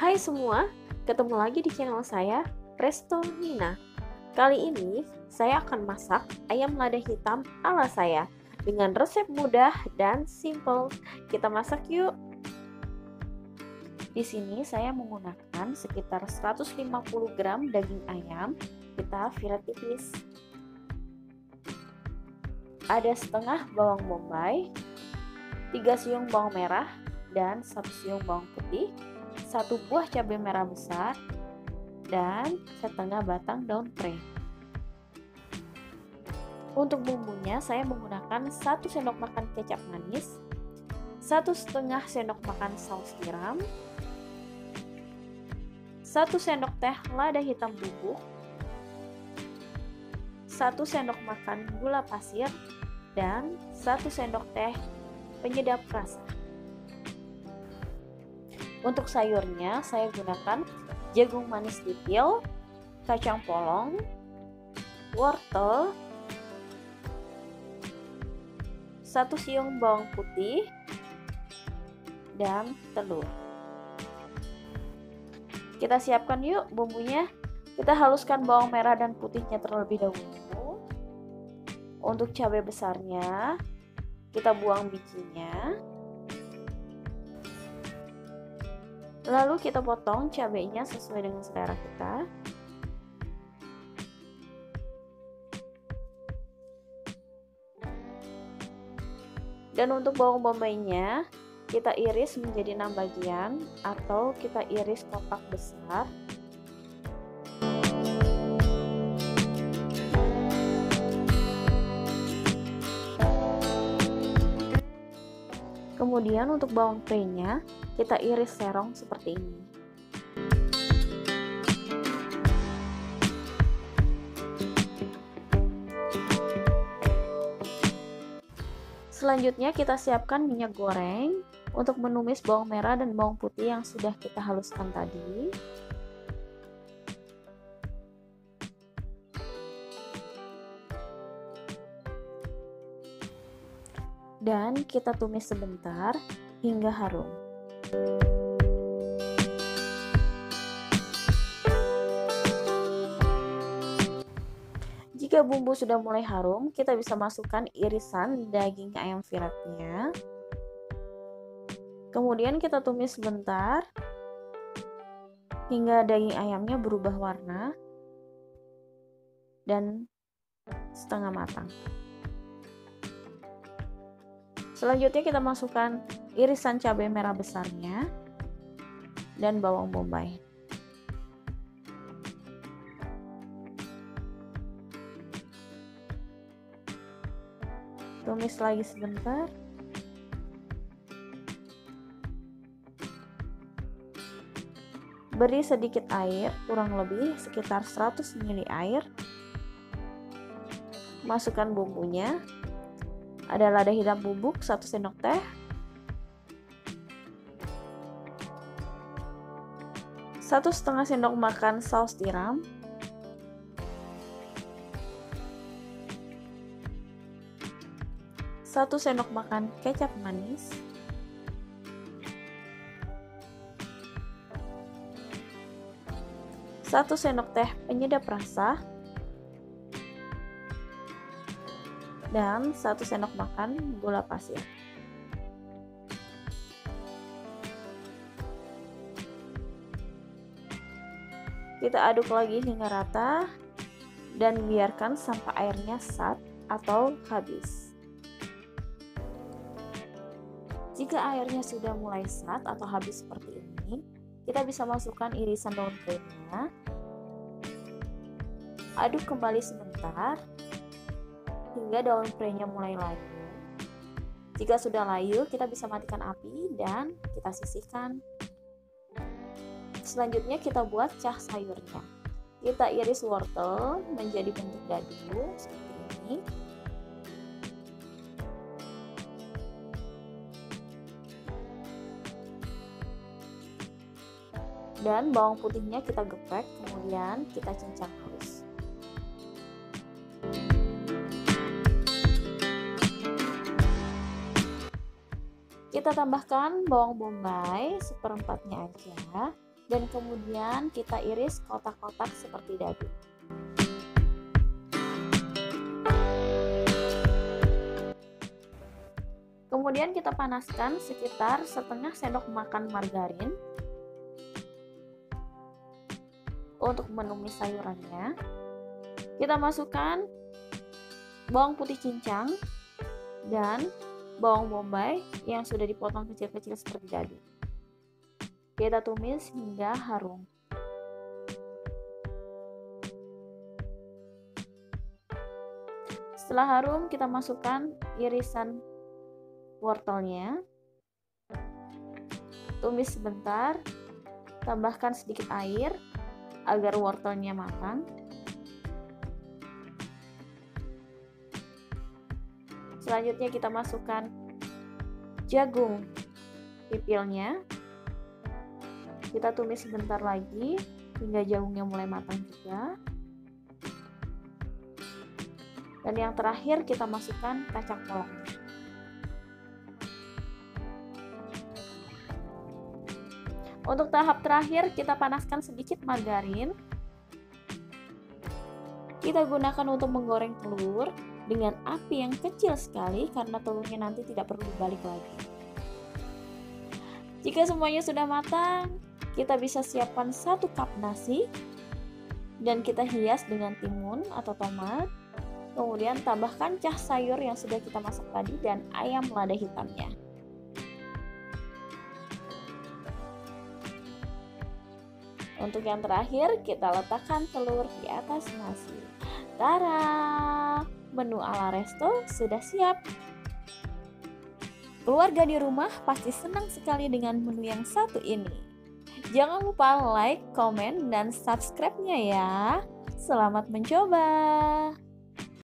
Hai semua, ketemu lagi di channel saya, Resto Nina. Kali ini saya akan masak ayam lada hitam ala saya dengan resep mudah dan simple. Kita masak yuk. Di sini saya menggunakan sekitar 150 gram daging ayam, kita filet tipis. Ada setengah bawang bombay, 3 siung bawang merah, dan 1 siung bawang putih, satu buah cabai merah besar, dan setengah batang daun pre. Untuk bumbunya saya menggunakan 1 sendok makan kecap manis, satu setengah sendok makan saus tiram, 1 sendok teh lada hitam bubuk, 1 sendok makan gula pasir, dan 1 sendok teh penyedap rasa. Untuk sayurnya saya gunakan jagung manis dipil, kacang polong, wortel, satu siung bawang putih, dan telur. Kita siapkan yuk bumbunya. Kita haluskan bawang merah dan putihnya terlebih dahulu. Untuk cabai besarnya, kita buang bijinya. Lalu kita potong cabainya sesuai dengan selera kita. Dan untuk bawang bombaynya, kita iris menjadi enam bagian atau kita iris kotak besar Kemudian untuk bawang prenya kita iris serong seperti ini. Selanjutnya kita siapkan minyak goreng untuk menumis bawang merah dan bawang putih yang sudah kita haluskan tadi. Dan kita tumis sebentar hingga harum. Jika bumbu sudah mulai harum, kita bisa masukkan irisan daging ayam filetnya. Kemudian kita tumis sebentar hingga daging ayamnya berubah warna dan setengah matang. Selanjutnya kita masukkan irisan cabai merah besarnya dan bawang bombay. Tumis lagi sebentar. Beri sedikit air, kurang lebih sekitar 100 ml air. Masukkan bumbunya. Ada lada hitam bubuk 1 sendok teh. Satu setengah sendok makan saus tiram. Satu sendok makan kecap manis. 1 sendok teh penyedap rasa dan 1 sendok makan gula pasir. Kita aduk lagi hingga rata dan biarkan sampai airnya sat atau habis. Jika airnya sudah mulai sat atau habis seperti ini, kita bisa masukkan irisan daun prenya aduk kembali sebentar hingga daun prenya mulai layu. Jika sudah layu kita bisa matikan api dan kita sisihkan. Selanjutnya kita buat cah sayurnya. Kita iris wortel menjadi bentuk dadu seperti ini. Dan bawang putihnya kita geprek kemudian kita cincang kita tambahkan bawang bombay seperempatnya aja dan kemudian kita iris kotak-kotak seperti dadu. Kemudian kita panaskan sekitar setengah sendok makan margarin untuk menumis sayurannya. Kita masukkan bawang putih cincang dan bawang bombay yang sudah dipotong kecil-kecil seperti dadu. Kita tumis hingga harum. Setelah harum, kita masukkan irisan wortelnya. Tumis sebentar, tambahkan sedikit air agar wortelnya matang. Selanjutnya kita masukkan jagung pipilnya. Kita tumis sebentar lagi hingga jagungnya mulai matang juga. Dan yang terakhir kita masukkan kacang polongnya. Untuk tahap terakhir, kita panaskan sedikit margarin. Kita gunakan untuk menggoreng telur dengan api yang kecil sekali karena telurnya nanti tidak perlu balik lagi. Jika semuanya sudah matang, kita bisa siapkan satu cup nasi dan kita hias dengan timun atau tomat. Kemudian tambahkan cah sayur yang sudah kita masak tadi dan ayam lada hitamnya. Untuk yang terakhir, kita letakkan telur di atas nasi. Tara, menu ala resto sudah siap. Keluarga di rumah pasti senang sekali dengan menu yang satu ini. Jangan lupa like, komen, dan subscribe-nya ya. Selamat mencoba!